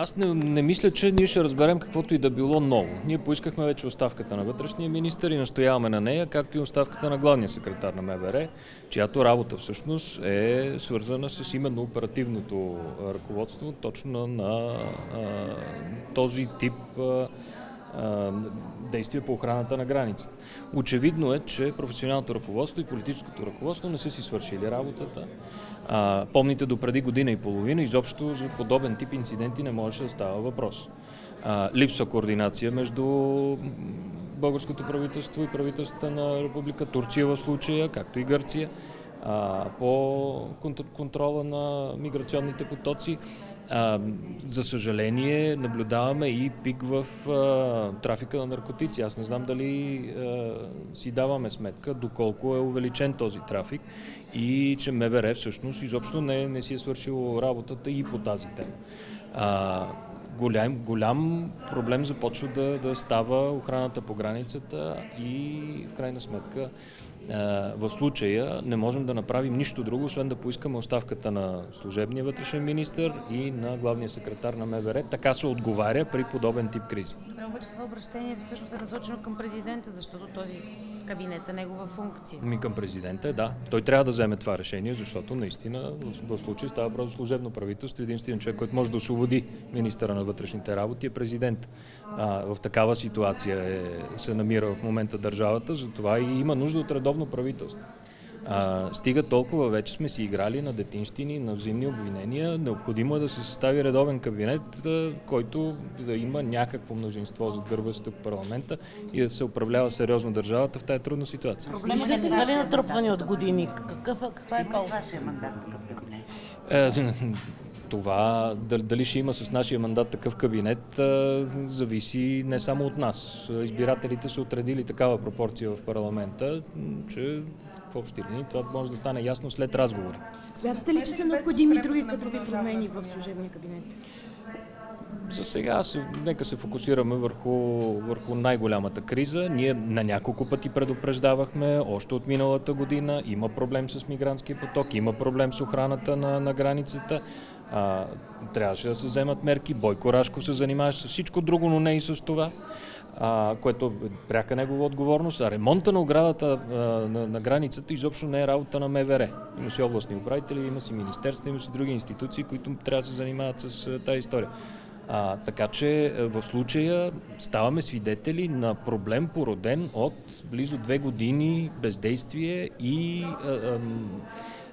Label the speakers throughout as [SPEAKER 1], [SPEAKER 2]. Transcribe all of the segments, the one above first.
[SPEAKER 1] Аз не, не мисля, че ние ще разберем каквото и да било ново. Ние поискахме вече оставката на вътрешния министр и настояваме на нея, както и оставката на главния секретар на МВР, чиято работа всъщност е свързана с именно оперативното ръководство точно на а, този тип а, действия по охраната на границата. Очевидно е, че професионалното ръководство и политическото ръководство не са си свършили работата. А, помните, до преди година и половина изобщо за подобен тип инциденти не можеше да става въпрос. А, липсва координация между българското правителство и правителството на Република Турция в случая, както и Гърция, а, по контрола на миграционните потоци. А, за съжаление, наблюдаваме и пик в а, трафика на наркотици. Аз не знам дали а, си даваме сметка доколко е увеличен този трафик и че МВР всъщност изобщо не, не си е свършило работата и по тази тема. А, голям, голям проблем започва да, да става охраната по границата и в крайна сметка в случая не можем да направим нищо друго, освен да поискаме оставката на служебния вътрешен министр и на главния секретар на МВР. Така се отговаря при подобен тип кризи.
[SPEAKER 2] Добре, обаче това обращение всъщност е насочено към президента, защото този кабинет е негова функция.
[SPEAKER 1] Ми към президента, да. Той трябва да вземе това решение, защото наистина в, в случай става просто служебно правителство. Единственият човек, който може да освободи министъра на вътрешните работи е президент. А, в такава ситуация е, се намира в момента държавата, затова и има нужда от редовно правителство. А, стига толкова, вече сме си играли на детинщини, на взаимни обвинения. Необходимо е да се състави редовен кабинет, който да има някакво мнозинство зад гърба си тук в парламента и да се управлява сериозно държавата в тази трудна ситуация.
[SPEAKER 2] Проблемът не са ли натрупвани от години? Какъв, каква е
[SPEAKER 3] полза? вашия мандат такъв кабинет?
[SPEAKER 1] Това дали ще има с нашия мандат такъв кабинет, зависи не само от нас. Избирателите са отредили такава пропорция в парламента, че в общи линии това може да стане ясно след разговори.
[SPEAKER 2] Смятате ли, че са необходими други кадрови промени в служебния кабинет?
[SPEAKER 1] За сега нека се фокусираме върху, върху най-голямата криза. Ние на няколко пъти предупреждавахме, още от миналата година. Има проблем с мигрантския поток, има проблем с охраната на, на границата. А, трябваше да се вземат мерки. Бойко Рашко се занимаваше с всичко друго, но не и с това а, което пряка негова отговорност. А ремонта на оградата а, на, на границата изобщо не е работа на МВР. Има си областни управители, има си министерства, има си други институции, които трябва да се занимават с а, тази история. А, така че в случая ставаме свидетели на проблем породен от близо две години бездействие и а, а,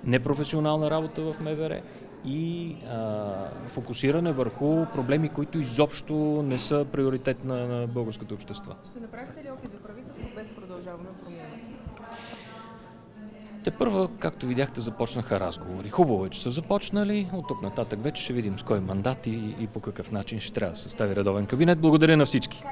[SPEAKER 1] непрофесионална работа в МВР и а, фокусиране върху проблеми, които изобщо не са приоритет на, на българското общество.
[SPEAKER 4] Ще направите ли опит за правителство без продължаване промяна?
[SPEAKER 1] Те първа, както видяхте, започнаха разговори. Хубаво е, че са започнали. От тук нататък вече ще видим с кой мандат и, и по какъв начин ще трябва да състави редовен кабинет. Благодаря на всички.